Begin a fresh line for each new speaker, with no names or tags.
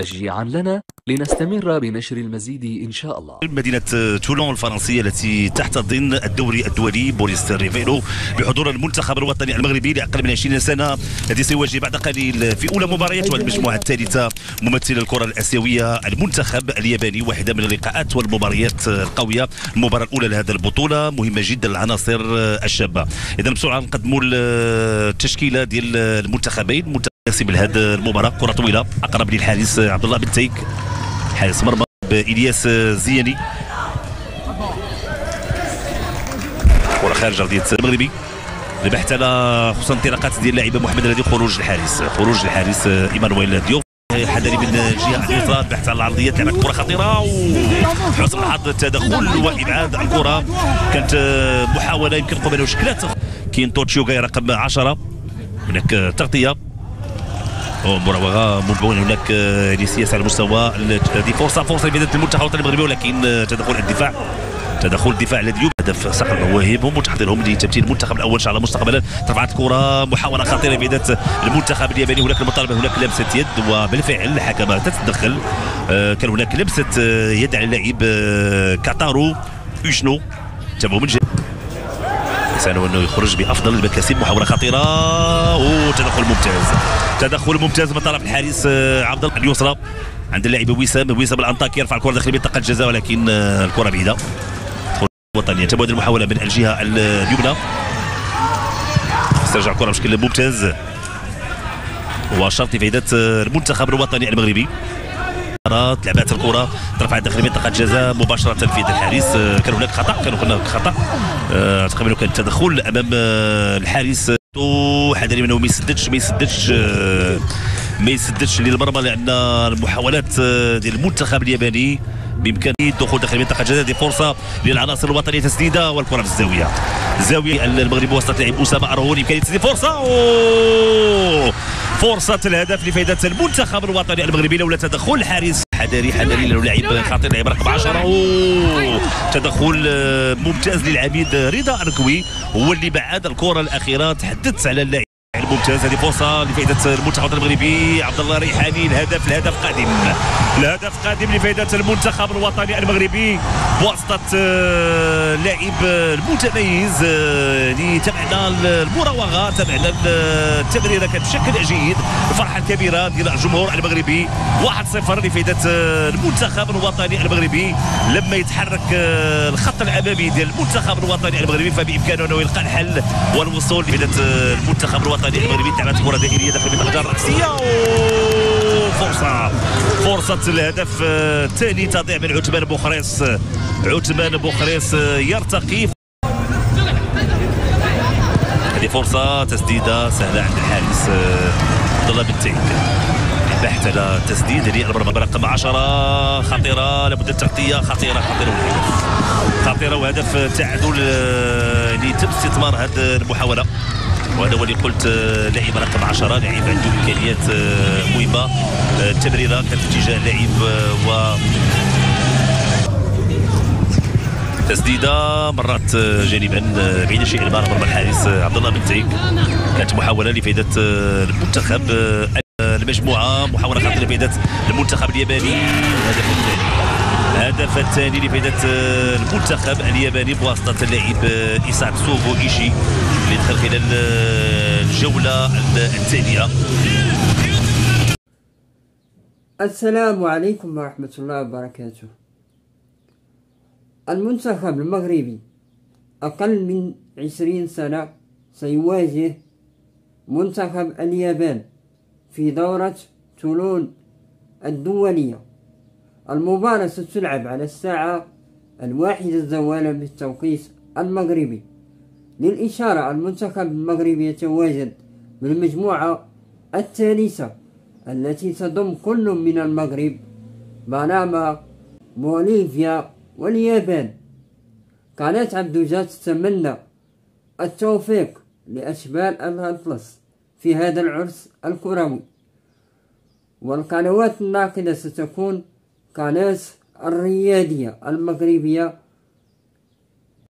تشجيعا لنا لنستمر بنشر المزيد إن شاء الله.
مدينة تولون الفرنسية التي تحتضن الدوري الدولي بوريس ريفيرو بحضور المنتخب الوطني المغربي لأقل من 20 سنة الذي سيواجه بعد قليل في أولى مباريات والمجموعة الثالثة. ممثل الكرة الآسيوية المنتخب الياباني واحدة من اللقاءات والمباريات القوية. المباراة الأولى لهذه البطولة مهمة جدا للعناصر الشابة. إذا بسرعة نقدموا التشكيلة ديال المنتخبين. يحسب لهذه المباراة. كرة طويلة. أقرب للحارس عبد الله بن تيك. حارس مرمى بإلياس زياني. كرة خارج أرضية المغربي. البحث على خصوصا انطلاقات ديال اللاعب محمد الذي خروج الحارس خروج الحارس إيمانويل ديوف. حذري من الجهه اليسرى البحث على العرضيات لعبت كرة خطيرة. وحسن الحظ التدخل وإبعاد الكرة. كانت محاولة يمكن قبل شكلات. كاين توتشيو رقم 10 هناك تغطية. مراوغه مبون هناك يعني سياسه على مستوى هذه فرصه فرصة المنتخب الوطني المغربي ولكن تدخل الدفاع. تدخل الدفاع الذي هدف صقر مواهبهم وتحضيرهم لتمثيل المنتخب الأول إن شاء الله. مستقبلا رفعت كرة محاولة خطيرة بيدات المنتخب الياباني هناك المطالبه هناك لمسة يد وبالفعل الحكمه تتدخل. آه، كان هناك لمسة آه، يد على اللاعب آه، كاتارو يوشنو تابعوا من جهة. لسانه انه يخرج بأفضل المكاسب محاولة خطيرة. وتدخل ممتاز. تدخل ممتاز من طرف الحارس آه، عبد الله اليسرى. عند اللاعب وسام وسام الأنطاكي يرفع الكرة داخل منطقة الجزاء ولكن آه، الكرة بعيدة. وطنية. تبعد المحاولة من الجهة اليمنى. استرجع الكرة بشكل ممتاز. وشرط فائده آه، المنتخب الوطني المغربي. لعبات الكرة ترفعت داخل منطقه الجزاء مباشرة في يد الحارس آه، كان هناك خطأ كان هناك خطأ. آه، تقريبا كان تدخل أمام آه، الحارس. حذري منه ما يسددش ما يسددش ما يسددش للمرمى لأن المحاولات ديال المنتخب الياباني بإمكانه الدخول داخل منطقه الجزاء هذه فرصة للعناصر الوطنية تسديدة والكرة في الزاوية زاويه المغرب وسط لعب أسامة ارهون امكانيه تسديد فرصة. فرصة الهدف لفائده المنتخب الوطني المغربي لولا تدخل الحارس حذري حذري لأنه لاعب خطير لاعب رقم 10 أوه. تدخل آه، ممتاز للعبيد رضا اركوي هو اللي بعد الكرة الأخيرة تحدثت على اللاعب ممتاز هذه فرصه لفائده المنتخب المغربي عبد الله ريحاني. الهدف الهدف قادم. الهدف قادم لفائده المنتخب الوطني المغربي بواسطة آه، لاعب المتميز آه، اللي تابعنا المراوغه تابعنا التمريرة كانت بشكل جيد. الفرحه الكبيره ديال الجمهور المغربي. 1-0 لفائده آه، المنتخب الوطني المغربي. لما يتحرك الخط الأمامي ديال المنتخب الوطني المغربي فبإمكانه أنه يلقى الحل والوصول لفائده المنتخب الوطني المغربي تلعبت كره دائرية داخل المنطقة الراسيه فرصة. فرصة الهدف الثاني تضيع من عثمان بوخريس عثمان بوخريس يرتقي. هذه فرصة تسديدة سهلة عند الحارس عبد الله بن تيك البحث على تسديد هذه المرمى رقم 10 خطيرة لابد التغطيه خطيرة خطيرة خطيرة وهدف تعادل اللي تم استثمار هذه المحاولة. وهذا هو اللي قلت آه، لاعب رقم 10 لاعب عنده إمكانيات آه، مهمة. التمريرة آه، كانت في اتجاه اللاعب و تسديدة. مرات جانبا بعيده شيئا ما مرمى الحارس عبد الله بن تريك كانت محاولة لفائدة المنتخب المجموعة محاولة خاطئه لفائدة المنتخب الياباني. الهدف الثاني. الهدف الثاني لفائدة المنتخب الياباني بواسطة اللاعب إسعد سوفو إيشي اللي دخل خلال الجولة الثانية.
السلام عليكم ورحمة الله وبركاته. المنتخب المغربي أقل من عشرين سنة سيواجه منتخب اليابان. في دورة تولون الدولية المباراة ستلعب على الساعة الواحدة الزوالة بالتوقيت المغربي. للإشارة المنتخب المغربي يتواجد بالمجموعة الثالثة التي تضم كل من المغرب بنما بوليفيا واليابان. قناة عبدوجات تتمنى التوفيق لأشبال الأطلس. في هذا العرس الكروي. والقنوات الناقدة ستكون قناة الريادية المغربية